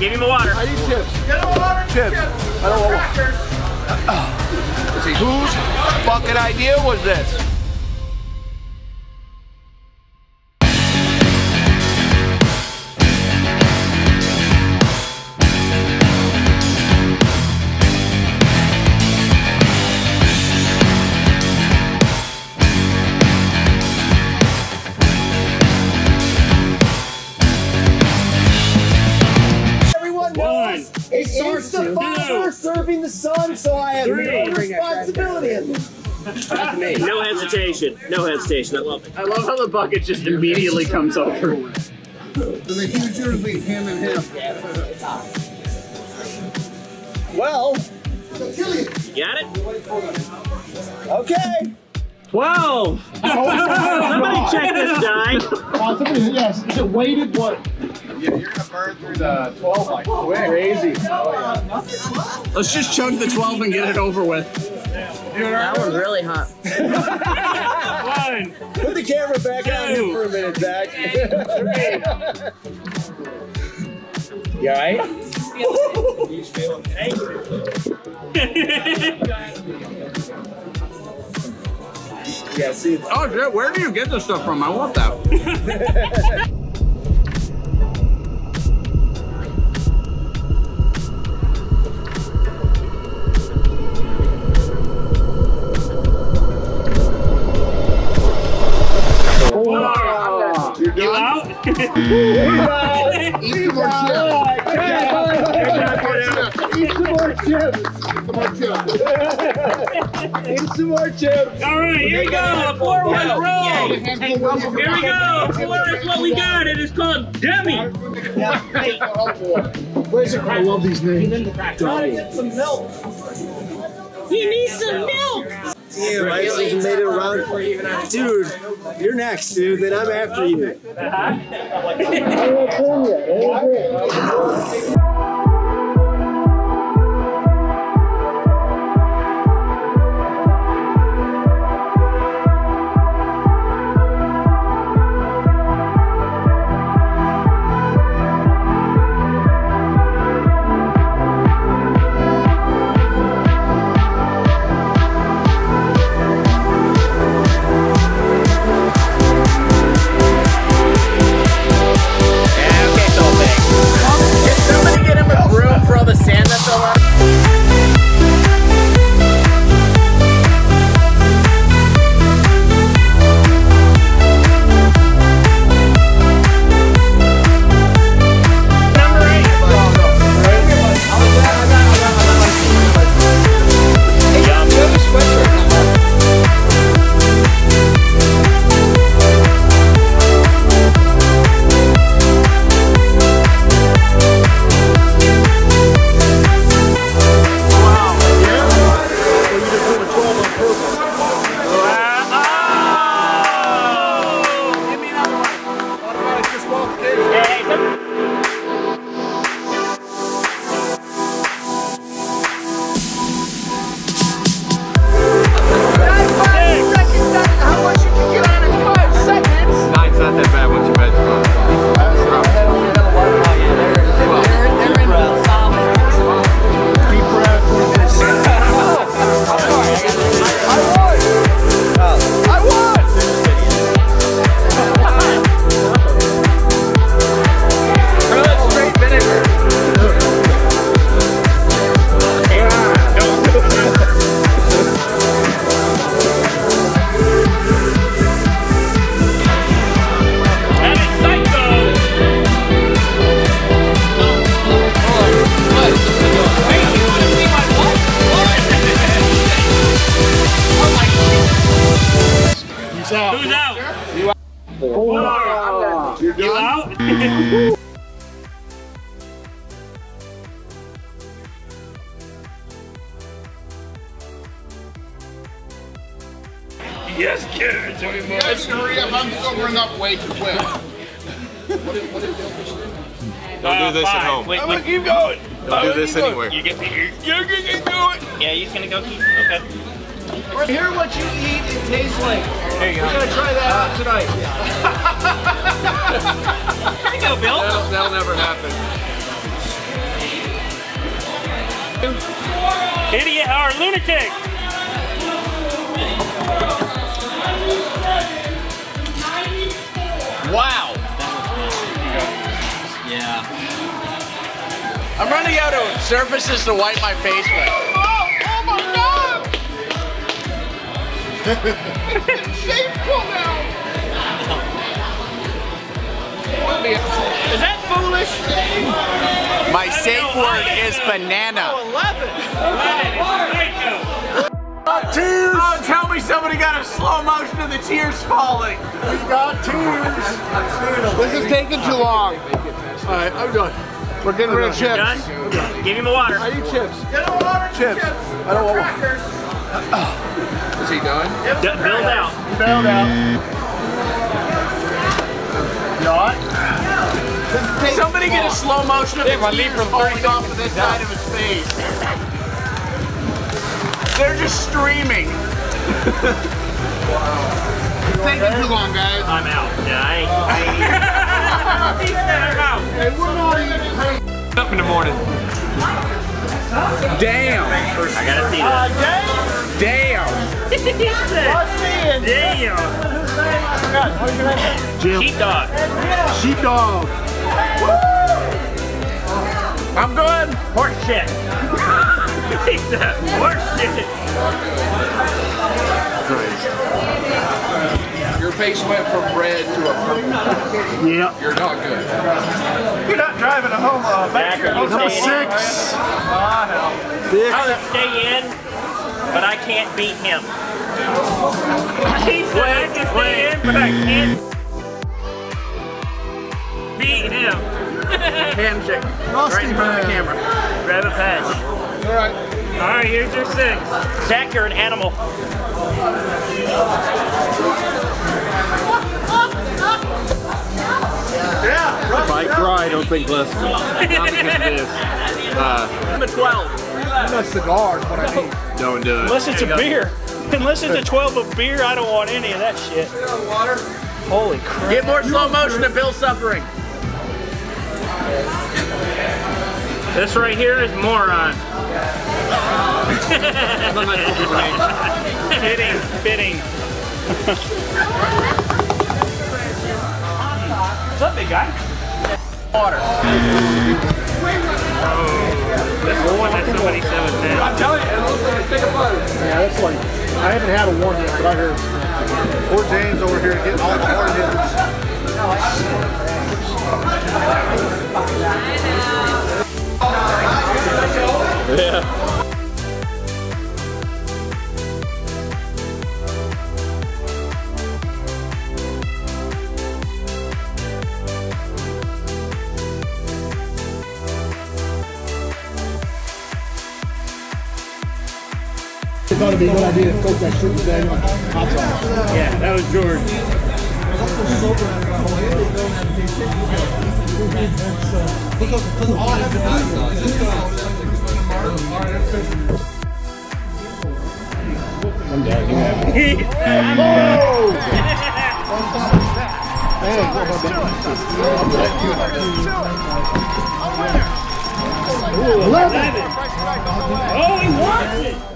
Give him the water. I need chips. Get him water. Chips. I don't want water. Whose fucking idea was this? So I have Three. no responsibility in this. No hesitation. No hesitation. I love it. I love how the bucket just immediately comes over. So the huge usually him and him. Well, Got it? okay. 12. Somebody check this die. Uh, somebody, yes, is it weighted what? Yeah, you're gonna burn through the 12 like quick. Crazy. Let's just chug the 12 and get it over with. That one's really hot. One. Put the camera back on here for a minute, Zach. you alright? Yeah, see, it's Oh shit, where do you get this stuff from? I want that. Some more chips. Eat some more chips. All right, here we go. Four one roll. Here we go. Four is what we got. It is called Demi. Where's it? I love these names. Gotta get some milk. He needs some milk. Damn, I haven't even made it around. Dude, you're next, dude. Then I'm after you. yes, kid. Tell me more. Guys, hurry up. I'm sobering up way too quick. what Don't do uh, this at home. Wait, I'm wait. gonna keep going. Don't do this anywhere. You get to, you're gonna do it. Yeah, he's gonna go keep. Okay. Hear what you eat and taste like. There you go. We're gonna try that out tonight. There you go, Bill. That'll, that'll never happen. Idiot or lunatic. I'm running out of surfaces to wipe my face with. Oh, oh my God! Shape pulled out. Is that foolish? My safe word is banana. Tears! Oh, tell me somebody got a slow motion of the tears falling. We got tears. This is taking too long. All right, I'm done. We're getting rid of chips. Done? Give him the water. I eat chips. Get him water. Chips. I don't want one. Is he done? D- Bill's out. Bailed out. Not. Somebody get a slow motion of the my tears lead from falling off of this side of his face. They're just streaming. It's taking too long, guys. I'm out. Yeah, I ain't. I ain't. He said I'm out. Hey, we're not even Up in the morning. Damn. I gotta see that. Uh, Damn. Damn. Sheepdog. Sheepdog. I'm good. Horse shit. horse shit. Your face went from red to a purple. Yeah. You're not good. You're not driving a home uh, back Zach, are you Number staying in? six. I would stay in, but I can't beat him. He said I can stay in, but I can't beat him. Handshake. Rusty Right in front of the camera. Grab a patch. All right. All right, here's your six. Zach, you're an animal. If I cry, don't think less. Not because of this. Uh, I'm a 12. That's cigars, what I mean. don't do it. Unless it's a beer. Unless it's a 12 of beer, I don't want any of that shit. Water. Holy crap. Get more slow motion of Bill suffering. This right here is moron. Fitting, fitting. What's up, big guy? This is one that somebody said was dead. Yeah, that's like, I haven't had a one yet, but I heard. Poor James over here getting all the hard hitters. It thought it'd be a good idea to coat that shit today on hot sauce. Yeah, that was George. Oh, he wants it.